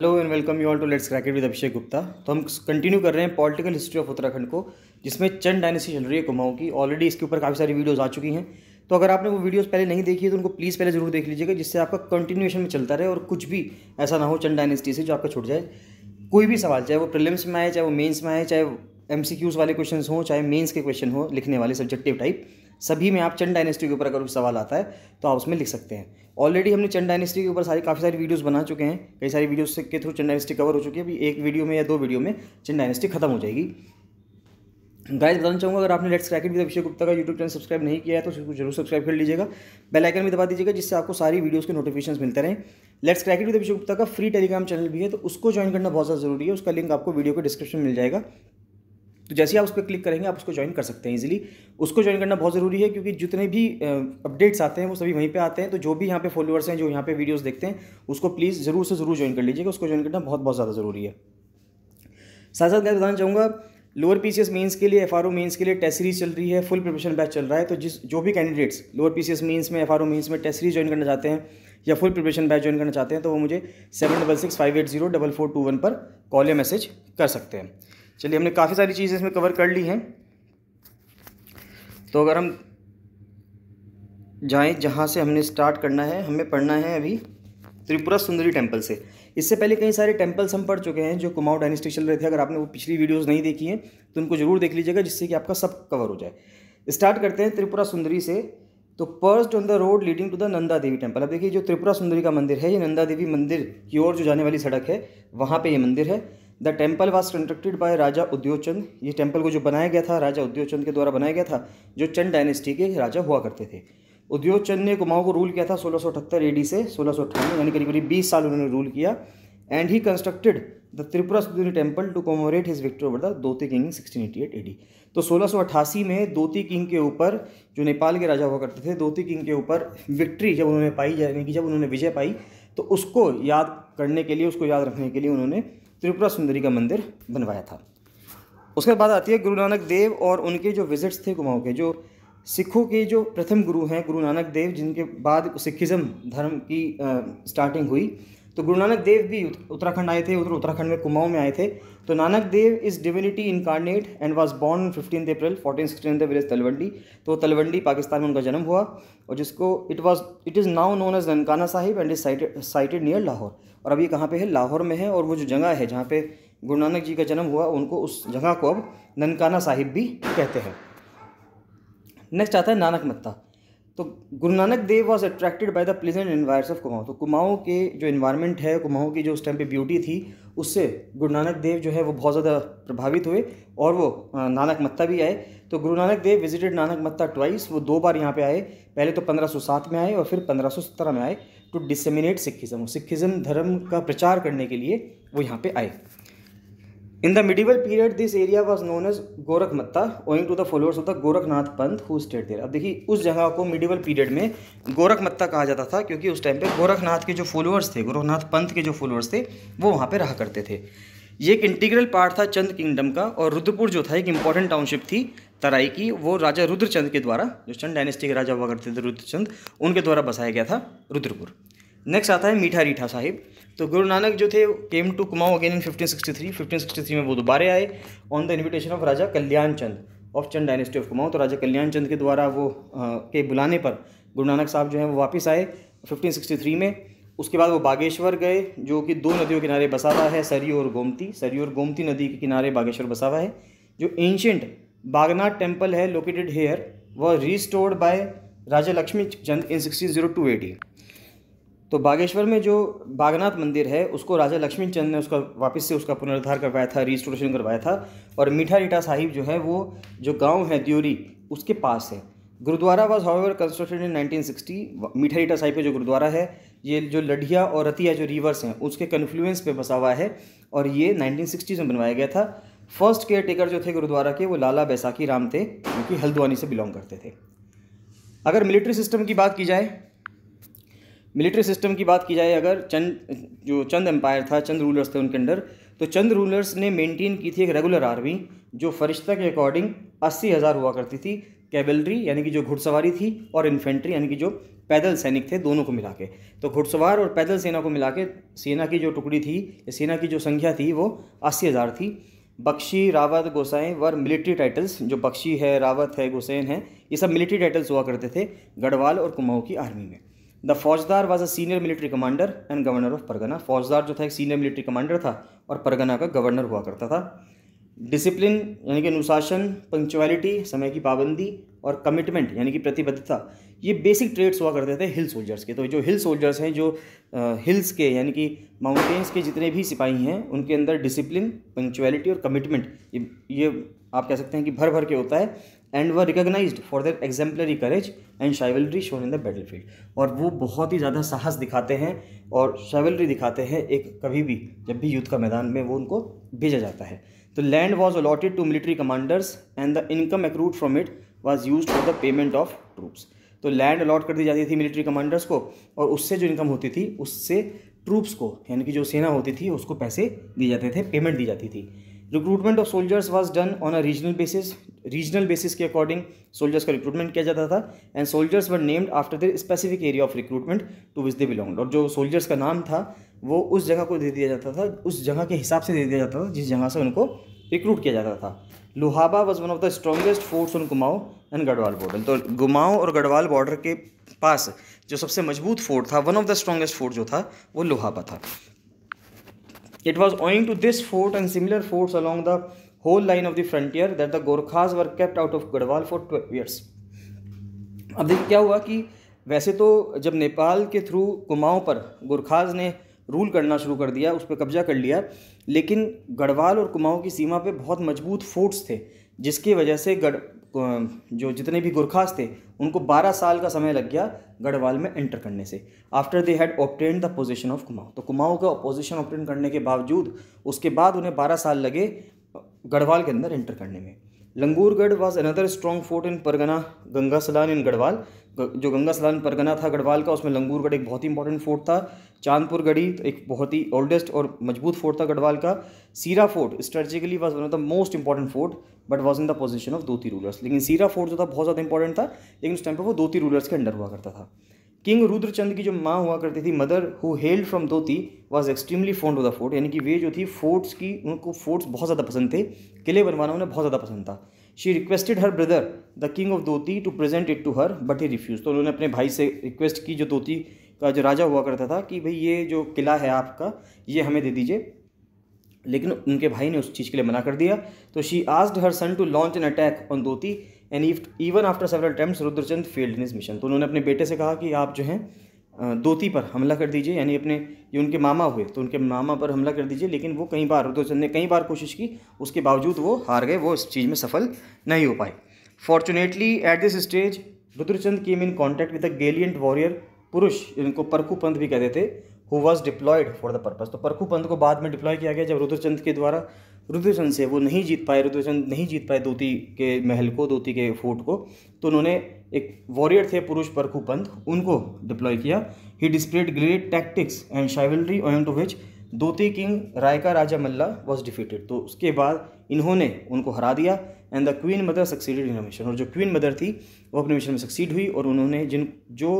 Hello and welcome you all to let's cricket with Abhishek Gupta. तो हम continue कर रहे हैं पॉलिटिकल हिस्ट्री ऑफ़ उत्तराखंड को, जिसमें चंद डायनेस्टी चल रही है कुमाऊँ की। ऑलरेडी इसके ऊपर काफ़ी सारी वीडियोस आ चुकी हैं। तो अगर आपने वो वीडियोस पहले नहीं देखी है तो उनको प्लीज़ पहले ज़रूर देख लीजिएगा, जिससे आपका कंटिन्यूएशन में चलता रहे और कुछ भी ऐसा ना हो चंद डायनेस्टी से जो आपका छूट जाए। कोई भी सवाल, चाहे वो प्रिलिम्स में आए, चाहे वो मेन्स में आए, चाहे एम वाले क्वेश्चन हों, चाहे मेन्स के क्वेश्चन हो, लिखने वाले सब्जेक्टिव टाइप सभी में आप चंद डायनेस्टी के ऊपर अगर सवाल आता है तो आप उसमें लिख सकते हैं। ऑलरेडी हमने चंद डायनेस्टी के ऊपर सारी, काफ़ी सारी वीडियोस बना चुके हैं। कई सारी वीडियोस के थ्रू चंद डायनेस्टी कवर हो चुकी है। अभी एक वीडियो में या दो वीडियो में चंद डायनेस्टी खत्म हो जाएगी। गाइस बताना चाहूँगा, अगर आपने let's cricket with Abhishek Gupta का यूट्यूब चैनल सब्सक्राइब नहीं किया है तो उसको ज़रूर सब्सक्राइब कर लीजिएगा। बेल आइकन भी दबा दीजिएगा, जिससे आपको सारी वीडियोस के नोटिफिकेशन मिलते रहें। Let's cricket with Abhishek Gupta का फ्री टेलीग्राम चैनल भी है तो उसको ज्वाइन करना बहुत ज़्यादा ज़रूरी है। उसका लिंक आपको वीडियो के डिस्क्रिप्शन मिल जाएगा। तो जैसे ही आप उस पर क्लिक करेंगे, आप उसको ज्वाइन कर सकते हैं इजीली उसको ज्वाइन करना बहुत ज़रूरी है, क्योंकि जितने भी अपडेट्स आते हैं, वो सभी वहीं पे आते हैं। तो जो भी यहाँ पे फॉलोअर्स हैं, जो यहाँ पे वीडियोस देखते हैं, उसको प्लीज़ ज़रूर से ज़रूर ज्वाइन कर लीजिएगा। उसको ज्वाइन करना बहुत बहुत ज़्यादा ज़रूरी है। साथ साथ मैं बताना चाहूँगा लोअर पी सी मेन्स के लिए एफ़ आर ओ मेन्स के लिए टेस्ट सीरीज़ चल रही है फुल प्रिपरेशन बैच चल रहा है। तो जिस, जो भी candidates lower P C mains में एफ़ आर ओ मेन्स में टेस्ट सीरीज़ ज्वाइन करना चाहते हैं, या फुल प्रिपरेशन बैच ज्वाइन करना चाहते हैं तो वो मुझे seven double six five eight zero double four two one पर कॉल या मैसेज कर सकते हैं। चलिए, हमने काफ़ी सारी चीज़ें इसमें कवर कर ली हैं। तो अगर हम जाएँ जहाँ से हमने स्टार्ट करना है, हमें पढ़ना है अभी त्रिपुरा सुंदरी टेंपल से। इससे पहले कई सारे टेम्पल्स हम पढ़ चुके हैं जो कुमाऊँ डायनेस्टी चल रहे थे। अगर आपने वो पिछली वीडियोस नहीं देखी हैं तो उनको ज़रूर देख लीजिएगा, जिससे कि आपका सब कवर हो जाए। स्टार्ट करते हैं त्रिपुरा सुंदरी से। तो first on the road leading to the Nanda Devi temple अब देखिए, जो त्रिपुरा सुंदरी का मंदिर है, ये नंदा देवी मंदिर की ओर जो जाने वाली सड़क है, वहाँ पर ये मंदिर है। The temple was constructed by Raja Udyochand ये टेंपल को जो बनाया गया था राजा उद्योचंद के द्वारा बनाया गया था, जो चंद डायनेस्टी के राजा हुआ करते थे। उद्योचंद ने कुमाऊँ को रूल किया था सोलह सौ अठहत्तर एडी से सोलह सौ यानी करीब करीब बीस साल उन्होंने रूल किया। And he constructed the Tripura Sundari temple to commemorate his victory over the Doti king sixteen eighty eight AD तो सोलह सौ अठासी में दोती किंग के ऊपर जो नेपाल के राजा हुआ करते थे दोती किंग के ऊपर विक्ट्री जब उन्होंने पाई, यानी कि जब उन्होंने विजय पाई तो उसको याद करने के लिए, उसको याद रखने के लिए उन्होंने त्रिपुरा सुंदरी का मंदिर बनवाया था। उसके बाद आती है गुरु नानक देव और उनके जो विजिट्स थे कुमाऊँ के, जो सिखों के जो प्रथम गुरु हैं, गुरु नानक देव, जिनके बाद सिखिज़म धर्म की स्टार्टिंग हुई। तो गुरु नानक देव भी उत्तराखंड आए थे, उधर उत्तराखंड में कुमाऊँ में आए थे। तो Nanak Dev is divinity incarnate and was born fifteen April fourteen sixteen the village Talwandi तो तलवंडी पाकिस्तान में उनका जन्म हुआ और जिसको it was it is now known as Nankana Sahib and is sited sited near Lahore और ये कहाँ पे है? लाहौर में है और वो जो जगह है जहाँ पे गुरु नानक जी का जन्म हुआ, उनको उस जगह को अब ननकाना साहिब भी कहते हैं। नेक्स्ट आता है नानक मत्ता। तो Guru Nanak Dev was attracted by the pleasant environs of Kumaon तो कुमाऊँ के जो इन्वायरमेंट है कुमाऊँ की जो उस टाइम पे ब्यूटी थी, उससे गुरु नानक देव जो है वो बहुत ज़्यादा प्रभावित हुए और वो नानक मत्ता भी आए। तो गुरु नानक देव विजिटेड नानक मत्ता ट्वाइस वो दो बार यहाँ पे आए। पहले तो 1507 में आए और फिर 1517 में आए। टू डिसमिनेट सिखिज्म सिखिज्म धर्म का प्रचार करने के लिए वो यहाँ पे आए। In the medieval period this area was known as Gorakhmatta owing to the followers of the Gorakhnath Panth who stayed देर अब देखिए, उस जगह को मिडिवल पीरियड में गोरखमत्ता कहा जाता था, क्योंकि उस टाइम पे गोरखनाथ के जो फॉलोअर्स थे, गोरखनाथ पंथ के जो फॉलोअर्स थे, वो वहाँ पे रहा करते थे। ये एक इंटीग्रल पार्ट था चंद किंगडम का और रुद्रपुर जो था एक इंपॉर्टेंट टाउनशिप थी तराई की वो राजा रुद्रचंद के द्वारा जो चंद डायनेस्टी के राजा हुआ करते थे रुद्रचंद उनके द्वारा बसाया गया था रुद्रपुर। नेक्स्ट आता है मीठा रीठा साहिब। तो गुरु नानक जो थे came to Kumaon again in 1563 1563 में वो दोबारा आए on the invitation of Raja Kalyan Chand of Chand dynasty of Kumaon तो राजा कल्याण चंद के द्वारा वो आ, के बुलाने पर गुरु नानक साहब जो है वो वापस आए। 1563 में उसके बाद वो बागेश्वर गए, जो कि दो नदियों के किनारे बसा हुआ है, सरयू और गोमती। सरयू और गोमती नदी के किनारे बागेश्वर बसा हुआ है, जो एंशंट बागनाथ टेंपल है लोकेटेड हेयर वह restored by Raja Lakshmi Chand in sixteen zero two eighty तो बागेश्वर में जो बागनाथ मंदिर है, उसको राजा लक्ष्मी चंद ने उसका, वापस से उसका पुनरुद्धार करवाया था रिस्टोरेशन करवाया था, और मीठा रीटा साहिब जो है, वो जो गाँव है द्योरी उसके पास है। Gurdwara was however constructed in 1960 मीठा रीटा साहिब पे जो गुरुद्वारा है ये जो लढ़िया और रतिया जो रिवर्स हैं, उसके कन्फ्लुएंस पे बसा हुआ है और ये नाइनटीन में बनवाया गया था। फ़र्स्ट केयर टेकर जो थे गुरुद्वारा के, वो लाला बैसाखी राम थे, जो कि हल्द्वानी से बिलोंग करते थे। अगर मिलिट्री सिस्टम की बात की जाए मिलिट्री सिस्टम की बात की जाए, अगर चंद, जो चंद एम्पायर था, चंद रूलर्स थे उनके अंडर तो चंद रूलर्स ने मेंटेन की थी एक रेगुलर आर्मी जो फरिश्ता के अकॉर्डिंग अस्सी हज़ार हुआ करती थी। कैबलरी यानी कि जो घुड़सवारी थी, और इन्फेंट्री यानी कि जो पैदल सैनिक थे दोनों को मिला के। तो घुड़सवार और पैदल सेना को मिला के सेना की जो टुकड़ी थी सेना की जो संख्या थी, वो अस्सी हज़ार थी। Bakshi, Rawat, Gosain were military titles, जो बख्शी है, रावत है गोसैन है, ये सब मिलिट्री टाइटल्स हुआ करते थे गढ़वाल और कुमाऊँ की आर्मी में। The faujdar was a senior military commander and governor of pargana. फौजदार जो था, एक सीनियर मिलिट्री कमांडर था और परगना का गवर्नर हुआ करता था। डिसिप्लिन, यानी कि अनुशासन, पंक्चुअलिटी, समय की पाबंदी और कमिटमेंट, यानी कि प्रतिबद्धता ये बेसिक ट्रेड्स हुआ करते थे हिल सोल्जर्स के। तो जो हिल सोल्जर्स हैं, जो हिल्स के, यानी कि माउंटेन्स के जितने भी सिपाही हैं, उनके अंदर डिसिप्लिन पंक्चुअलिटी और कमिटमेंट ये ये आप कह सकते हैं कि भर भर के होता है and were recognise for their exemplary courage and chivalry shown in the battle field और वो बहुत ही ज़्यादा साहस दिखाते हैं और शाइवलरी दिखाते हैं एक कभी भी, जब भी युद्ध का मैदान में वो उनको भेजा जाता है। तो land was allotted to military commanders and the income accrued from it was use for the payment of troops तो लैंड अलॉट कर दी जाती थी मिलिट्री कमांडर्स को और उससे जो इनकम होती थी, उससे ट्रूप्स को, यानी कि जो सेना होती थी, उसको पैसे दिए जाते थे पेमेंट दी जाती थी। Recruitment of soldiers was done on a regional basis regional basis के अकॉर्डिंग सोल्जर्स का रिक्रूटमेंट किया जाता था and soldiers were named after the specific area of recruitment to which they belong और जो सोल्जर्स का नाम था, वो उस जगह को दे दिया जाता था, उस जगह के हिसाब से दे दिया जाता था, जिस जगह से उनको रिक्रूट किया जाता था। Lohaba was one of the strongest forts on Kumaon and Garhwal border तो गुमाऊँ और गढ़वाल बॉर्डर के पास जो सबसे मज़बूत फोर्ट था one of the strongest fort जो था, वो लोहाबा था। It was owing to this fort and similar forts along the whole line of the frontier that the Gorkhas were kept out of Garhwal for twelve years अब देखिए क्या हुआ कि वैसे तो जब नेपाल के थ्रू कुमाऊँ पर गोरखाज ने रूल करना शुरू कर दिया, उस पर कब्जा कर लिया। लेकिन गढ़वाल और कुमाऊँ की सीमा पे बहुत मज़बूत फोर्ट्स थे, जिसकी वजह से गढ़ जो जितने भी गुरखास थे, उनको 12 साल का समय लग गया गढ़वाल में एंटर करने से। After they had obtained the position of Kumaon. तो कुमाऊँ का पोजीशन ऑप्टेन करने के बावजूद, उसके बाद उन्हें 12 साल लगे गढ़वाल के अंदर एंटर करने में। Langurgarh was another strong fort in pargana Ganga Salan in Garhwal जो गंगा सलान परगना था गढ़वाल का, उसमें लंगूरगढ़ एक बहुत ही इंपॉर्टेंट फोर्ट था। चांदपुर गढ़ी तो एक बहुत ही ओल्डेस्ट और मज़बूत फोर्ट था गढ़वाल का। Sira fort strategically was one of the most important fort but was in the position of Doti rulers लेकिन सीरा फोर्ट जो था, बहुत ज़्यादा इंपॉर्टेंट था, लेकिन उस टाइम पर वो दोती रूलर्स के अंडर हुआ करता था। किंग रुद्रचंद की जो माँ हुआ करती थी, mother who held from Doti was extremely fond to the fort यानी कि वे जो थी फोर्ट्स की, उनको फोर्ट्स बहुत ज़्यादा पसंद थे, किले बनवाना उन्हें बहुत ज़्यादा पसंद था। She requested her brother the king of Doti to present it to her but he refuse तो उन्होंने अपने भाई से रिक्वेस्ट की, जो दोती का जो राजा हुआ करता था, कि भाई ये जो किला है आपका, ये हमें दे दीजिए। लेकिन उनके भाई ने उस चीज़ के लिए मना कर दिया। तो she asked her son to launch an attack on Doti and even after several times Rudrachand failed in this mission तो उन्होंने अपने बेटे से कहा कि आप जो हैं दोती पर हमला कर दीजिए, यानी अपने जो उनके मामा हुए तो उनके मामा पर हमला कर दीजिए, लेकिन वो कई बार रुद्रचंद ने कई बार कोशिश की, उसके बावजूद वो हार गए, वो इस चीज़ में सफल नहीं हो पाए। Fortunately at this stage Rudrachand came in contact with a gallant warrior पुरुष इनको परकू पंथ भी कहते थे who was deployed for the purpose तो परकू पंथ को बाद में डिप्लॉय किया गया, जब रुद्रचंद के द्वारा रुद्रचंद से, वो नहीं जीत पाए, रुद्रचंद नहीं जीत पाए दोती के महल को दोती के फोर्ट को तो उन्होंने एक वॉरियर थे पुरुष परखू पंथ उनको डिप्लॉय किया। He displayed great tactics and chivalry on to which Doti king Raika Raja Malla was defeated तो उसके बाद इन्होंने उनको हरा दिया and the queen mother succeeded in mission और जो क्वीन मदर थी, वो अपने मिशन में सक्सीड हुई और उन्होंने जिन, जो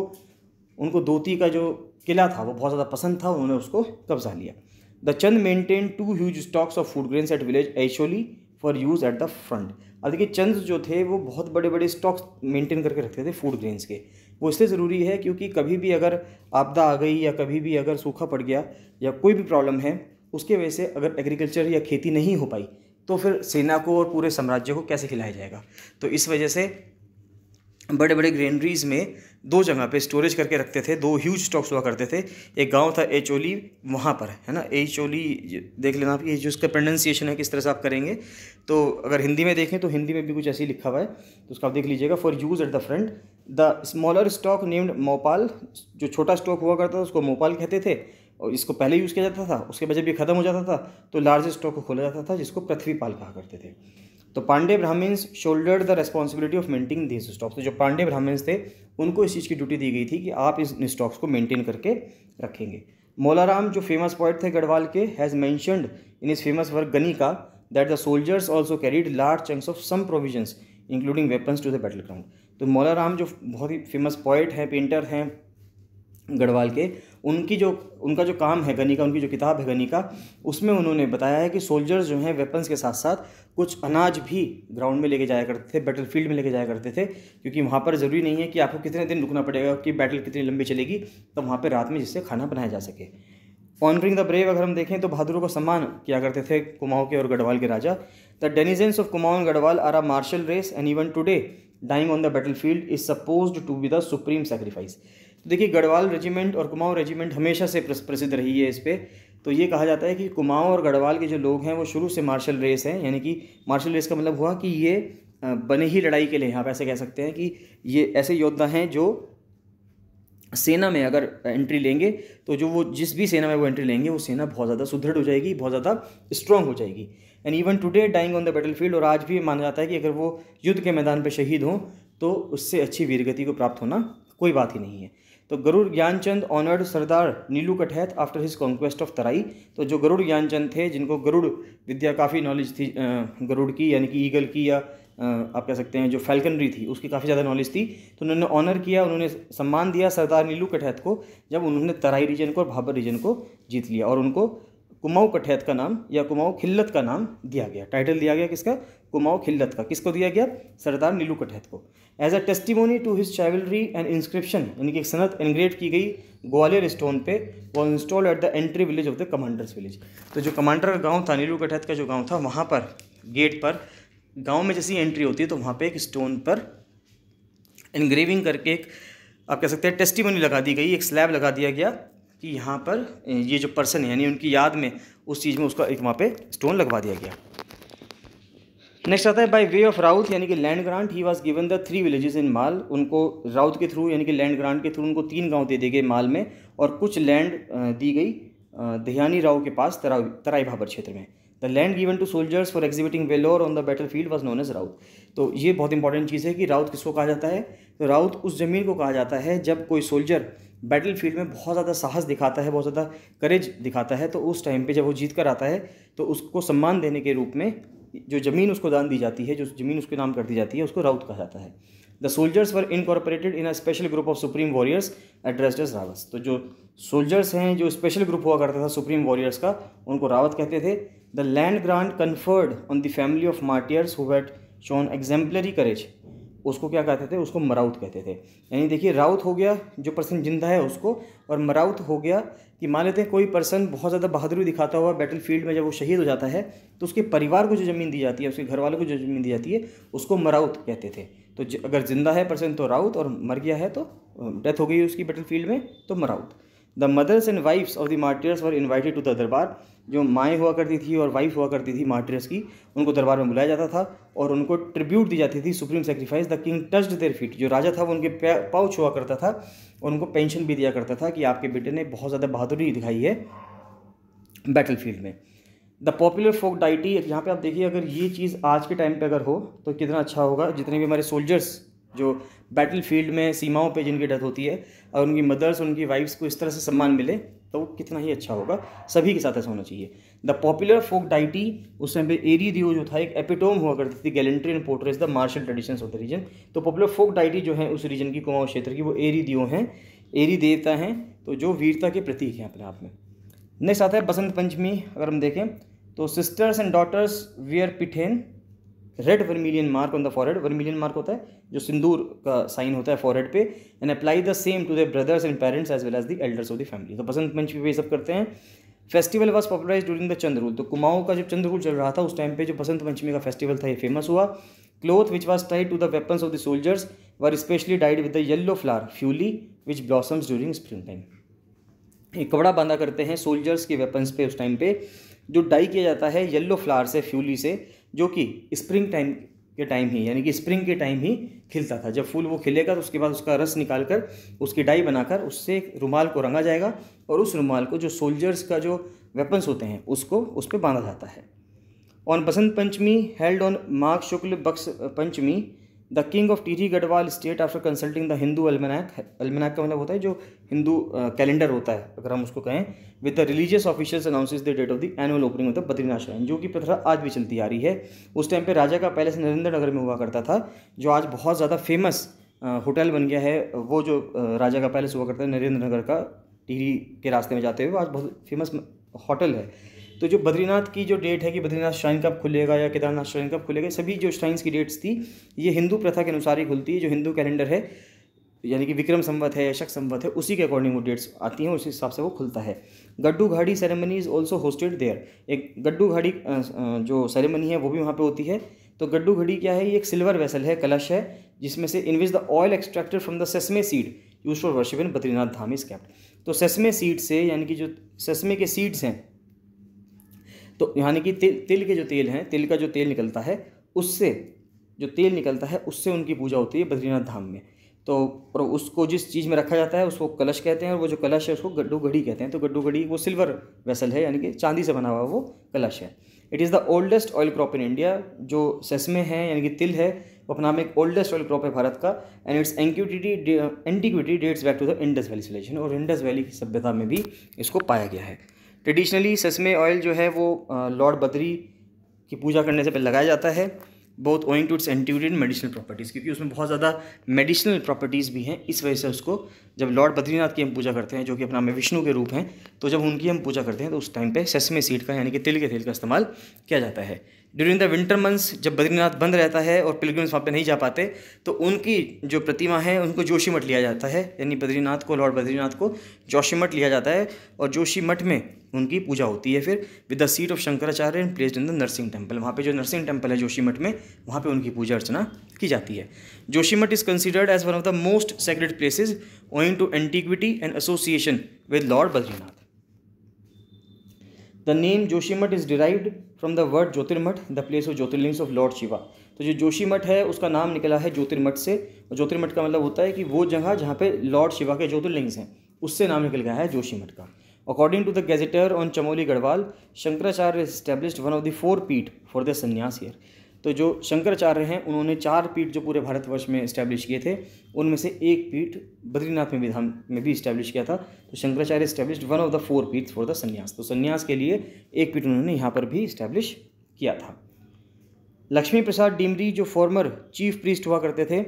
उनको दोती का जो किला था, वो बहुत ज़्यादा पसंद था, उन्होंने उसको कब्जा लिया। The Chand maintain to huge stocks of food grains at village Asholi for use at the front अब देखिए चंद जो थे, वो बहुत बड़े बड़े स्टॉक्स मेंटेन करके रखते थे फ़ूड ग्रेन्स के। वो इसलिए ज़रूरी है क्योंकि कभी भी अगर आपदा आ गई या कभी भी अगर सूखा पड़ गया या कोई भी प्रॉब्लम है, उसके वजह से अगर एग्रीकल्चर या खेती नहीं हो पाई तो फिर सेना को और पूरे साम्राज्य को कैसे खिलाया जाएगा? तो इस वजह से बड़े बड़े ग्रेनरीज में दो जगह पे स्टोरेज करके रखते थे, दो ह्यूज स्टॉक्स हुआ करते थे। एक गाँव था एचोली, वहाँ पर, है ना? एचोली, देख लेना आप, ये जो उसका प्रोनाउंसिएशन है, किस तरह से आप करेंगे। तो अगर हिंदी में देखें तो हिंदी में भी कुछ ऐसे ही लिखा हुआ है तो उसका आप देख लीजिएगा for use at the front the smaller stock named Mopal जो छोटा स्टॉक हुआ करता था, उसको मोपाल कहते थे, और इसको पहले यूज़ किया जाता था, उसके बाद जब ये ख़त्म हो जाता था तो लार्ज स्टॉक को खोला जाता था, जिसको पृथ्वी पाल कहा करते थे। तो Pande Brahmins shouldered the responsibility of maintain this stock तो जो पांडे ब्राह्मण्स थे उनको इस चीज़ की ड्यूटी दी गई थी कि आप इस स्टॉक्स को मेंटेन करके रखेंगे। मौलाराम जो फ़ेमस पॉइंट थे गढ़वाल के हैज़ मैंशनड इन इस फ़ेमस वर्क गनी का that the soldiers also carried large chunks of some provisions including weapons to the battle ground तो मौलाराम जो बहुत ही फ़ेमस पॉइट हैं पेंटर हैं गढ़वाल के, उनकी जो, उनका जो काम है गनी का, उनकी जो किताब है गनी का, उसमें उन्होंने बताया है कि सोल्जर्स जो हैं वेपन्स के साथ साथ कुछ अनाज भी ग्राउंड में लेके जाया करते थे बैटल फ़ील्ड में लेके जाया करते थे, क्योंकि वहाँ पर ज़रूरी नहीं है कि आपको कितने दिन रुकना पड़ेगा कि बैटल कितनी लंबी चलेगी तो वहाँ पर रात में जिससे खाना बनाया जा सके। ऑनरिंग द ब्रेव अगर हम देखें तो बहादुरों का सम्मान किया करते थे कुमाऊँ के और गढ़वाल के राजा। The denizens of Kumaon Garhwal are a martial race and even today dying on the battle field is suppose to be the supreme sacrifice तो देखिए, गढ़वाल रेजिमेंट और कुमाऊँ रेजिमेंट हमेशा से प्रसिद्ध रही है इस पर तो ये कहा जाता है कि कुमाऊँ और गढ़वाल के जो लोग हैं, वो शुरू से मार्शल रेस हैं, यानी कि मार्शल रेस का मतलब हुआ कि ये बने ही लड़ाई के लिए, आप ऐसे कह सकते हैं कि ये ऐसे योद्धा हैं जो सेना में अगर एंट्री लेंगे तो जो वो जिस भी सेना में वो एंट्री लेंगे, वो सेना बहुत ज़्यादा सुदृढ़ हो जाएगी, बहुत ज़्यादा स्ट्रांग हो जाएगी। And even today dying on the battle field और आज भी माना जाता है कि अगर वो युद्ध के मैदान पर शहीद हों तो उससे अच्छी वीरगति को प्राप्त होना कोई बात ही नहीं है। तो Garud Gyanchand honoured Sardar Neelu Kathait after his conquest of Terai. तो जो गरुड़ ज्ञानचंद थे, जिनको गरुड़ विद्या काफ़ी नॉलेज थी गरुड़ की, यानी कि ईगल की या आप कह सकते हैं जो फैल्कनरी थी, उसकी काफ़ी ज़्यादा नॉलेज थी। तो उन्होंने ऑनर किया, उन्होंने सम्मान दिया सरदार नीलू कठैत को, जब उन्होंने तराई रीजन को और भाबर रीजन को जीत लिया और उनको कुमाऊँ कठैत का नाम या कुमाऊँ खिल्लत का नाम दिया गया। टाइटल दिया गया किसका? कुमाऊँ खिल्लत का। किसको दिया गया? सरदार नीलू कठैत को। As a testimony to his chivalry and inscription यानी कि एक सनत इनग्रेट की गई ग्वालियर स्टोन पे, वो install at the entry village of the commanders village तो जो कमांडर का गाँव था, नीलू कठैत का जो गाँव था, वहाँ पर गेट पर, गाँव में जैसी एंट्री होती है तो वहाँ पर एक स्टोन पर इनग्रेविंग करके एक, आप कह सकते हैं टेस्टिमोनी लगा दी गई, एक स्लैब लगा दिया गया कि यहाँ पर ये जो पर्सन है, यानी उनकी याद में, उस चीज़ में उसका एक वहाँ पे स्टोन लगवा दिया गया। नेक्स्ट आता है बाय वे ऑफ़ राउत यानी कि land grant he was given the three villages in Mal उनको राउत के थ्रू यानी कि लैंड ग्रांट के थ्रू उनको तीन गाँव दे दिए गए माल में, और कुछ लैंड दी गई दहियानी राव के पास तराई तराई भाबर क्षेत्र में। The land given to soldiers for exhibiting valour on the battle field was known as Raut तो ये बहुत इंपॉर्टेंट चीज़ है कि राउत किसको कहा जाता है? तो राउत उस ज़मीन को कहा जाता है जब कोई सोल्जर बैटल फ़ील्ड में बहुत ज़्यादा साहस दिखाता है, बहुत ज़्यादा करेज दिखाता है तो उस टाइम पे जब वो जीत कर आता है तो उसको सम्मान देने के रूप में जो ज़मीन उसको दान दी जाती है, जो ज़मीन उसके नाम कर दी जाती है, उसको राउत कहा जाता है। The soldiers were incorporated in a special group of supreme warriors addressed as Rawats तो जो सोल्जर्स हैं, जो स्पेशल ग्रुप हुआ करता था सुप्रीम वॉरियर्स का, उनको रावत कहते थे। The land grant conferred on the family of martyrs who had shown exemplary courage उसको क्या कहते थे? उसको मराउत कहते थे। यानी देखिए राउत हो गया जो पर्सन ज़िंदा है उसको और मराउत हो गया कि मान लेते हैं कोई पर्सन बहुत ज़्यादा बहादुरी दिखाता हुआ बैटल फ़ील्ड में जब वो शहीद हो जाता है तो उसके परिवार को जो ज़मीन दी जाती है उसके घर वालों को जो ज़मीन दी जाती है उसको मराउत कहते थे। तो ज, अगर ज़िंदा है पर्सन तो राउत और मर गया है तो डेथ हो गई उसकी बैटल फ़ील्ड में तो Maraut the mothers and wifes of the martyrs were invited to the darbar जो माएँ हुआ करती थी और वाइफ हुआ करती थी मार्टियर्स की, उनको दरबार में बुलाया जाता था और उनको ट्रिब्यूट दी जाती थी, supreme sacrifice the king touched their feet जो राजा था वो उनके पाउच हुआ करता था और उनको पेंशन भी दिया करता था कि आपके बेटे ने बहुत ज़्यादा बहादुरी दिखाई है बैटल फ़ील्ड में। द पॉपुलर फोक डाइटी यहाँ पे आप देखिए, अगर ये चीज़ आज के टाइम पे अगर हो तो कितना अच्छा होगा। जितने भी हमारे सोल्जर्स जो बैटल फ़ील्ड में सीमाओं पे जिनकी डेथ होती है, और उनकी मदर्स उनकी वाइफ्स को इस तरह से सम्मान मिले तो वो कितना ही अच्छा होगा। सभी के साथ ऐसा होना चाहिए। द पॉपुलर फोक डाइटी उस टाइम पे एरी दियो जो था, एक एपिटोम हुआ करती थी gallantry and portrays the martial tradition of the region तो पॉपुलर फोक डाइटी जो है उस रीजन की, कुमाऊँ क्षेत्र की, वो एरी दियो हैं, एरी देवता हैं तो जो वीरता के प्रतीक हैं अपने आप में। नेक्स्ट आता है बसंत पंचमी, अगर हम देखें तो sisters and daughters wear pithain. Red vermilion mark on the forehead vermilion mark होता है, जो सिंदूर का साइन होता है फॉरहेड पे and apply the same to the brothers and parents as well as the elders of the family तो बसंत पंचमी पे सब करते हैं। Festival was popularise during the Chand rule तो कुमाऊँ का जब चंद्ररूल चल रहा था, उस टाइम पे जो बसंत पंचमी का फेस्टिवल था, ये फ़ेमस हुआ। Cloth which was tied to the weapons of the soldiers were specially dyed with the yellow flower Phyuli which blossoms during spring time एक कपड़ा बांधा करते हैं सोल्जर्स के वेपन्स पे उस टाइम पे। जो डाई किया जाता है येलो फ्लावर से फ्यूली से जो कि स्प्रिंग टाइम के टाइम ही, यानी कि स्प्रिंग के टाइम ही खिलता था। जब फूल वो खिलेगा तो उसके बाद उसका रस निकाल कर उसकी डाई बनाकर उससे रुमाल को रंगा जाएगा और उस रुमाल को जो सोल्जर्स का जो वेपन्स होते हैं, उसको उस पर बांधा जाता है। On Basant Panchami held on Magh Shukla box Panchami the king of Tehri Garhwal state after consulting the Hindu almanac almanac का मतलब होता है जो हिंदू कैलेंडर होता है, अगर हम उसको कहें with the religious officials announces the date of the annual opening of the Badrinath shrine जो कि प्रथा आज भी चलती आ रही है। उस टाइम पे राजा का पैलेस नरेंद्र नगर में हुआ करता था, जो आज बहुत ज़्यादा फ़ेमस होटल बन गया है। वो जो राजा का पैलेस हुआ करता है, नरेंद्र नगर का, टिहरी के रास्ते में जाते हुए आज बहुत फ़ेमस होटल है। तो जो बद्रीनाथ की जो डेट है कि बद्रीनाथ श्राइन कब खुलेगा या केदारनाथ श्राइन कब खुलेगा सभी जो श्राइन्स की डेट्स थी, ये हिंदू प्रथा के अनुसार ही खुलती है, जो हिंदू कैलेंडर है। यानी कि विक्रम संवत है शक संवत है, उसी के अकॉर्डिंग वो डेट्स आती हैं, उस हिसाब से वो खुलता है। Gaddu Ghadi ceremony is also hosted there एक गड्डू घाड़ी जो सेरेमनी है, वो भी वहाँ पे होती है। तो गड्डू घड़ी क्या है, ये एक सिल्वर वेसल है, कलश है, जिसमें से in which the oil extracted from the sesame seed use for worship in Badrinath Dham is kept तो सेसमे सीड से, यानी कि जो सेसमे के सीड्स हैं तो यानी कि तिल तिल के जो तेल हैं, तिल का जो तेल निकलता है, उससे, जो तेल निकलता है, उससे उनकी पूजा होती है बद्रीनाथ धाम में। तो और उसको जिस चीज़ में रखा जाता है, उसको कलश कहते हैं और वो जो कलश है, उसको गड्ढू घड़ी कहते हैं। तो गड्ढू घड़ी वो सिल्वर वेसल है, यानी कि चांदी से बना हुआ वो कलश है। It is the oldest oil crop in India जो सेसमे है, यानी कि तिल है, वो अपना में एक ओल्डेस्ट ऑयल क्रॉप है भारत का and its antiquity antiquity dates back to the Indus valley civilisation और इंडस वैली की सभ्यता में भी इसको पाया गया है। ट्रेडिशनली सेसमे ऑयल जो है, वो लॉर्ड बद्री की पूजा करने से पहले लगाया जाता है। बहुत owing to its anterior medicinal properties क्योंकि उसमें बहुत ज़्यादा मेडिसिनल प्रॉपर्टीज़ भी हैं। इस वजह से उसको जब लॉर्ड बद्रीनाथ की हम पूजा करते हैं, जो कि अपना में विष्णु के रूप हैं तो जब उनकी हम पूजा करते हैं तो उस टाइम पे सेसमे सीड का, यानी कि तिल के तेल का इस्तेमाल किया जाता है। ड्यूरिंग द विंटर मंथ्स जब बद्रीनाथ बंद रहता है और पिलग्रिम्स वहाँ पे नहीं जा पाते तो उनकी जो प्रतिमा है, उनको जोशीमठ लिया जाता है। यानी बद्रीनाथ को, लॉर्ड बद्रीनाथ को जोशी मठ लिया जाता है और जोशी मठ में उनकी पूजा होती है फिर with the seat of Shankaracharya and placed in the Narsingh temple वहाँ पे जो नर्सिंग टेंपल है जोशीमठ में, वहाँ पे उनकी पूजा अर्चना की जाती है। Joshimath is considered as one of the most sacred places owing to antiquity and association with lord Badrinath. The name Joshimath is derived from the word Jyotirmath the place of jyotirlingas of lord Shiva तो जो जोशीमठ है, उसका नाम निकला है ज्योतिर्मठ से। और ज्योतिर्मठ का मतलब होता है कि वो जगह जहाँ पे लॉर्ड शिवा के ज्योतिर्लिंग्स हैं, उससे नाम निकल गया है जोशीमठ का। According to the gazetteer on Chamoli Garhwal Shankaracharya established one of the four peeth for the sannyas year तो जो शंकराचार्य हैं, उन्होंने चार पीठ जो पूरे भारतवर्ष में इस्टेब्लिश किए थे, उनमें से एक पीठ बद्रीनाथ में धाम, में भी इस्टेब्लिश किया था। तो Shankaracharya established one of the four peeth for the sannyas तो संन्यास के लिए एक पीठ उन्होंने यहाँ पर भी इस्टेब्लिश किया था। लक्ष्मी प्रसाद डिमरी, जो फॉर्मर चीफ प्रीस्ट हुआ करते थे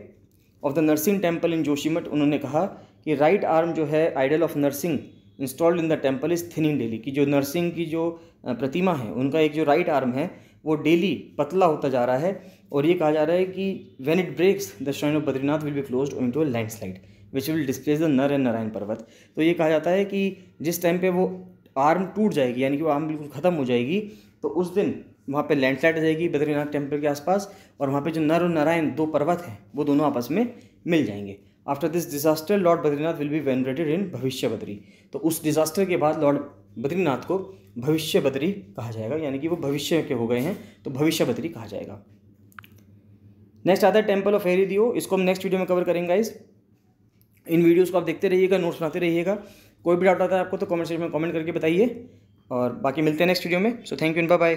of the Narsingh temple in Joshimath उन्होंने कहा कि राइट आर्म जो है idol of Narsingh installed in the temple is thinning daily की जो नर्सिंग की जो प्रतिमा है, उनका एक जो राइट आर्म है वो डेली पतला होता जा रहा है और ये कहा जा रहा है कि when it breaks the shrine of Badrinath will be close in to a landslide which will displace the Nar and Narayan Parvat तो ये कहा जाता है कि जिस टाइम पे वो आर्म टूट जाएगी, यानी कि वो आर्म बिल्कुल ख़त्म हो जाएगी तो उस दिन वहाँ पे लैंडस्लाइड आ जाएगी बद्रीनाथ टेंपल के आसपास और वहाँ पे जो नर और नारायण दो पर्वत हैं, वो दोनों आपस में मिल जाएँगे। After this disaster lord Badrinath will be venerated in Bhavishya Badri तो उस डिजास्टर के बाद लॉर्ड बद्रीनाथ को भविष्य बद्री कहा जाएगा, यानी कि वो भविष्य के हो गए हैं तो भविष्य बद्री कहा जाएगा। नेक्स्ट आता है टेंपल ऑफ़ एरी दियो इसको हम नेक्स्ट वीडियो में कवर करेंगे इस इन वीडियोस को आप देखते रहिएगा नोट्स बनाते रहिएगा। कोई भी डाउट आता है आपको तो कमेंट सेक्शन में कमेंट करके बताइए। और बाकी मिलते हैं नेक्स्ट वीडियो में। So thank you and bye